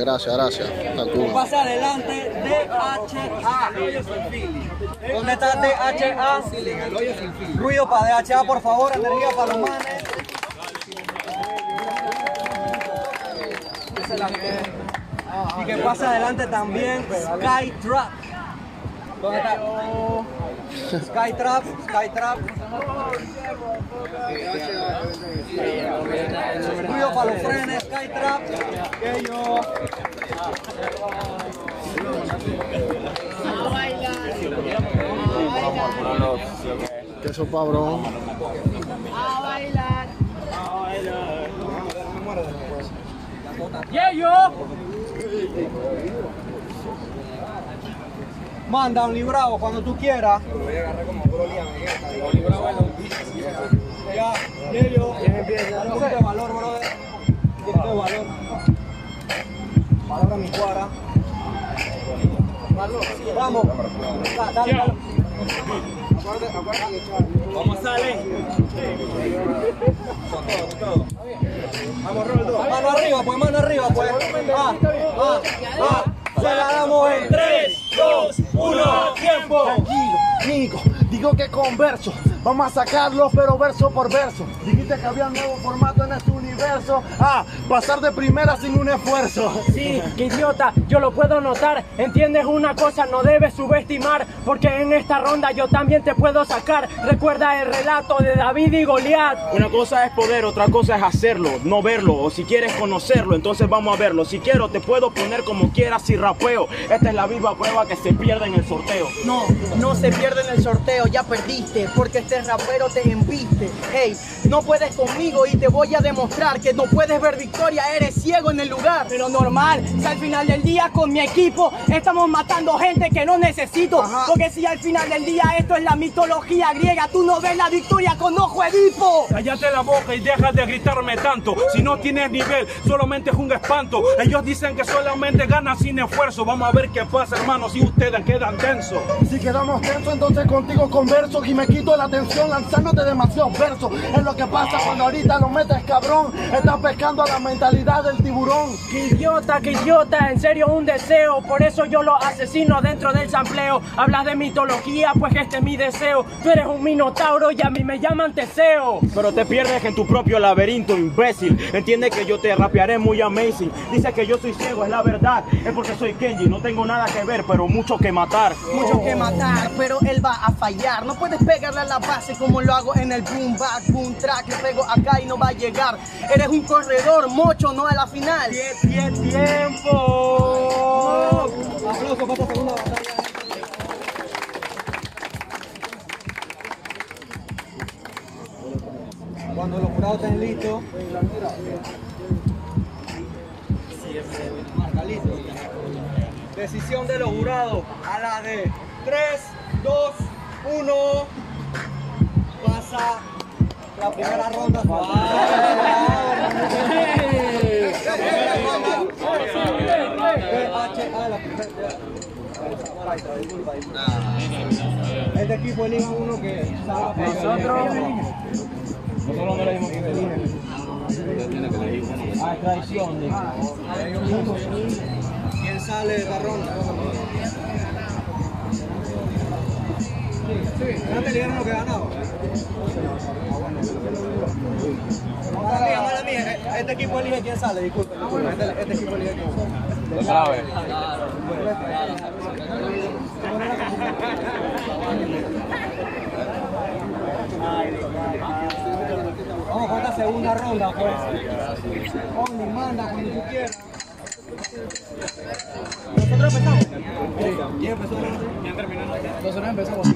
gracias, gracias. Está cool. Pasa adelante, DHA. ¿Dónde está DHA? Ruido para DHA, por favor, energía para los manes. Y que pasa adelante también Skytrap. ¿Dónde está? Skytrap, Skytrap. Ruido para los frenes, Skytrap. Que yo. Queso pabrón. Manda un librado cuando tú quieras. Ya, Yello. Dale un poquito de valor, brother. Un poquito de valor. Valor a mi cuadra. Vamos. Da- dale, dale. ¿Cómo sale? Mano arriba, pues, mano arriba, pues. Ah, ah, ah. Se la damos en 3, 2, 1, tiempo. Tranquilo, Nico, digo que converso. Vamos a sacarlo, pero verso por verso. Dijiste que había un nuevo formato en este universo. Ah, pasar de primera sin un esfuerzo. Sí, qué idiota, yo lo puedo notar. Entiendes una cosa, no debes subestimar, porque en esta ronda yo también te puedo sacar. Recuerda el relato de David y Goliat. Una cosa es poder, otra cosa es hacerlo, no verlo. O si quieres conocerlo, entonces vamos a verlo. Si quiero, te puedo poner como quieras y rapeo. Esta es la viva prueba que se pierde en el sorteo. No, no se pierde en el sorteo, ya perdiste, porque este rapero te embiste. Hey, no puedes conmigo y te voy a demostrar que no puedes ver victoria, eres ciego en el lugar. Pero normal, si al final del día con mi equipo estamos matando gente que no necesito. Ajá. Porque si al final del día esto es la mitología griega, tú no ves la victoria con ojo Edipo. Cállate la boca y deja de gritarme tanto. Si no tienes nivel, solamente es un espanto. Ellos dicen que solamente ganan sin esfuerzo. Vamos a ver qué pasa, hermano, si ustedes quedan tensos. Si quedamos tensos, entonces contigo converso y me quito la atención lanzándote demasiados versos. Es lo que pasa cuando ahorita lo metes cabrón. Estás pescando a la mentalidad del tiburón. Qué idiota, qué idiota, en serio un deseo, por eso yo lo asesino dentro del sampleo. Hablas de mitología, pues este es mi deseo. Tú eres un minotauro y a mí me llaman Teseo. Pero te pierdes en tu propio laberinto, imbécil. Entiende que yo te rapearé muy amazing. Dice que yo soy ciego, es la verdad. Es porque soy Kenji, no tengo nada que ver, pero mucho que matar. Mucho que matar, pero él va a fallar. No puedes pegarle a la base como lo hago en el boom back, boom track. Le pego acá y no va a llegar. Eres un corredor, mocho, no a la final. Tie- tiempo. Aplauso para esta segunda batalla. Cuando los jurados estén listos. Decisión de los jurados a la de 3, 2, 1. Pasa la primera ronda. Este equipo elige uno que para Nosotros. Nosotros no elegimos que Ah, traición. ¿Quién sale de la ronda? ¿No te eligieron lo que ganaba? Este equipo elige quién sale, disculpe. disculpe. Este, este equipo elige quién sale. Vamos con esta segunda ronda, pues. Only manda cuando tú quieras. Nosotros empezamos. ¿Quién empezó? ¿Quién terminó? Nosotros empezamos,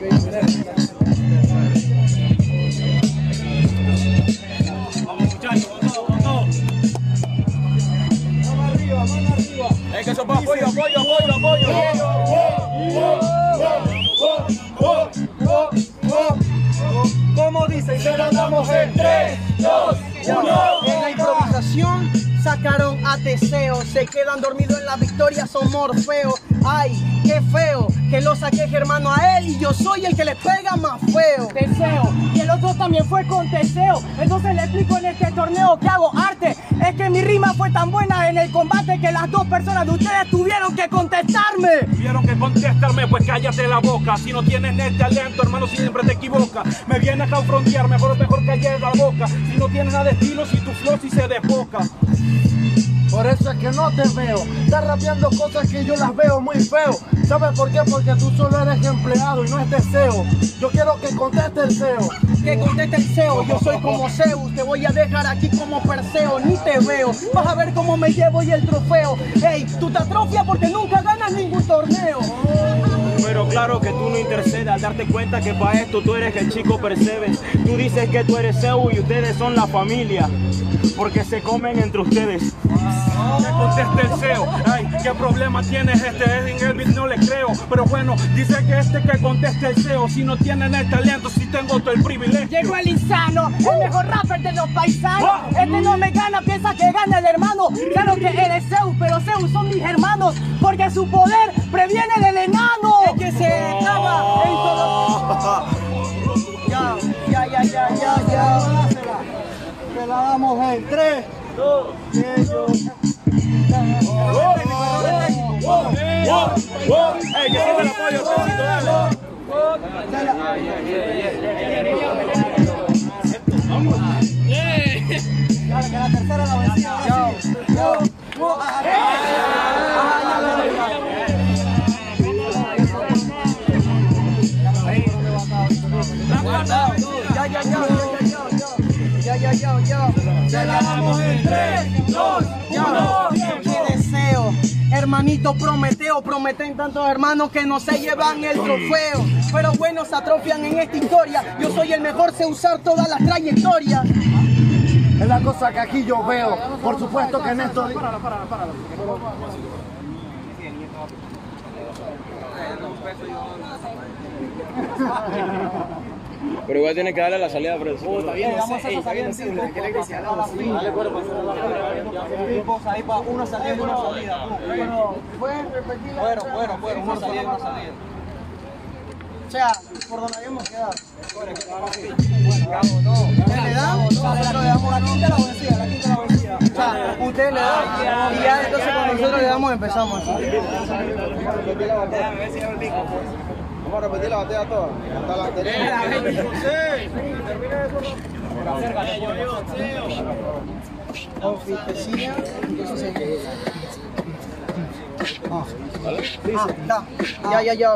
apoyo, apoyo, apoyo. ¿Cómo dice? Se lo damos en 3, 2, 1. Teseo, se quedan dormidos en la victoria, son Morfeo. Ay, qué feo, que lo saqué hermano a él y yo soy el que le pega más feo. Teseo, y el otro también fue con Teseo. Entonces le explico en este torneo que hago arte. Es es que mi rima fue tan buena en el combate que las dos personas de ustedes tuvieron que contestarme. Tuvieron que contestarme, pues cállate la boca. Si no tienes el talento, hermano, siempre te equivocas. Me vienes a confrontear, mejor, mejor calles la boca. Si no tienes nada de estilo, si tu flow si se desboca. Por eso es que no te veo. Estás rapeando cosas que yo las veo muy feo. ¿Sabes por qué? Porque tú solo eres empleado y no es deseo. Yo quiero que conteste el CEO. Que conteste el CEO, yo soy como Zeus, te voy a dejar aquí como Perseo, ni te veo. Vas a ver cómo me llevo y el trofeo. Ey, tú te atrofias porque nunca ganas ningún torneo. Pero claro que tú no intercedes al darte cuenta que para esto tú eres el chico Percebes. Tú dices que tú eres Zeus y ustedes son la familia. Porque se comen entre ustedes. Que conteste el CEO. Ay, ¿qué problema tienes este? En el beat no le creo. Pero bueno, dice que este que conteste el CEO. Si no tienen el talento, si tengo todo el privilegio. Llegó el insano, el mejor rapper de los paisanos. Este no me gana, piensa que gana el hermano. Claro que eres Zeus, pero Zeus son mis hermanos. Porque su poder previene del enano. Es que se traba en todo. Ya, ya, ya, ya, ya, ya. Te la damos en 3, Whoa, whoa, whoa. Te la damos en 3, 2, Ya, qué deseo. Hermanito Prometeo, prometen tantos hermanos que no se llevan el trofeo. Pero bueno, se atrofian en esta historia. Yo soy el mejor, sé usar todas las trayectorias. Es la cosa que aquí yo veo. Por supuesto que en esto. Pero igual tiene que darle la salida por el Damos esa salida en 5. Dale, cuerpo. Ahí para una salida y una salida. ¿Pueden repetirlo? Bueno, bueno, bueno, una salida y una salida. O sea, por donde habíamos quedado. Cabo, no. ¿Ustedes le dan? Nosotros le damos La quinta la vencida, la quinta la vencida. O sea, ustedes le dan y ya entonces cuando nosotros le damos empezamos. Vamos a repetir la batalla toda. Hasta la anterior. Oficina, entonces Ah, ah, ya, ya, ya.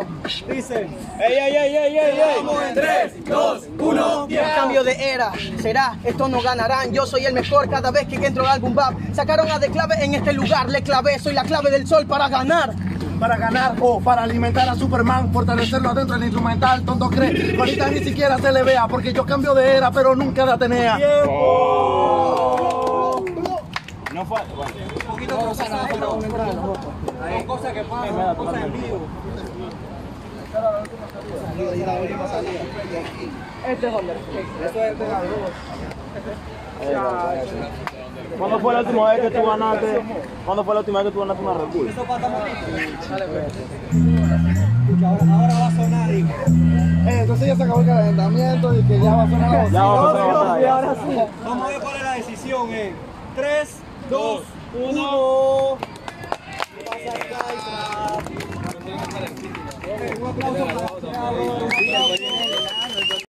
Dice. ¡Ey, ey, ey, ey, ey! Vamos en 3, 2, 1. Cambio de era, será, estos no ganarán. Yo soy el mejor cada vez que entro al álbum Bap. Sacaron a de clave en este lugar, le clavé, soy la clave del sol para ganar. Para ganar o para alimentar a Superman, fortalecerlo adentro del instrumental, tonto cree. Ahorita ni siquiera se le vea, porque yo cambio de era, pero nunca de Atenea. No fue. Un poquito cruzada, pero hay cosas que pasan, cosas en vivo. Y la última salida. Este es donde. Eso es pegador. ¿Cuándo fue la última vez que tú ganaste? ¿Cuándo fue la última vez que tú ganaste una Red Bull? Ahora, ahora va a sonar y... Eh, entonces ya se acabó el calentamiento y que ya va a sonar la Ya vamos a bocina. empezar. ahora sí. Vamos a ver cuál es la decisión en 3, 2, 1. ¿Qué pasa, Skytrap? Un aplauso para